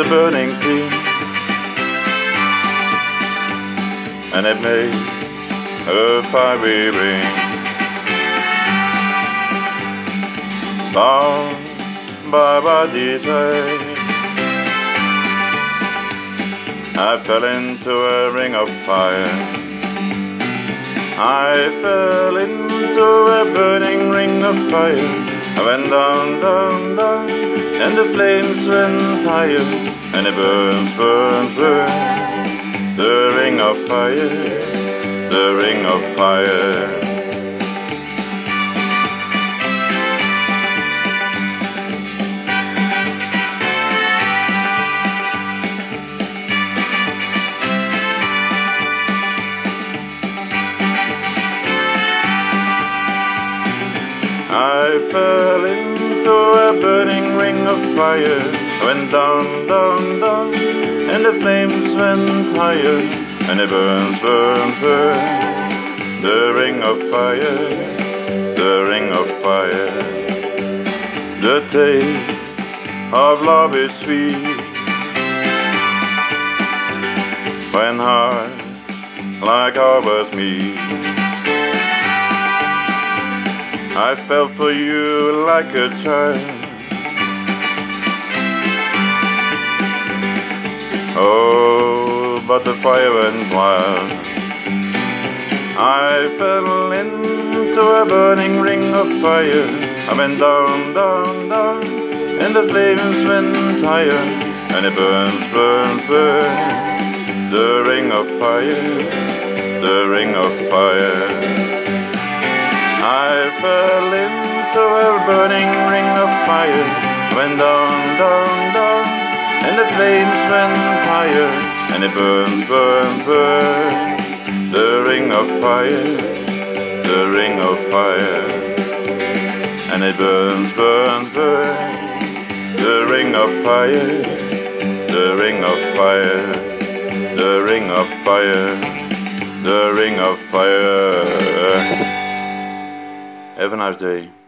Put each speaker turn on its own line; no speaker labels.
a burning clean, and it made a fiery ring. Bound by my desire, I fell into a ring of fire. I fell into a burning ring of fire. I went down, down, the flames went higher, and it burns, burns, burns. The ring of fire, the ring of fire. I fell into a burning ring of fire. Went down, down, down, and the flames went higher, and it burns, burns, burns. The ring of fire, the ring of fire. The taste of love is sweet when hearts like ours meet. I fell for you like a child. Oh, but the fire went wild. I fell into a burning ring of fire. I went down, down, down, and the flames went higher, and it burns, burns, burns. The ring of fire, the ring of fire. Fell into a burning ring of fire. Went down, down, down, and the flames went higher, and it burns, burns, burns. The ring of fire, the ring of fire, and it burns, burns, burns. The ring of fire, the ring of fire, the ring of fire, the ring of fire. Have a nice day.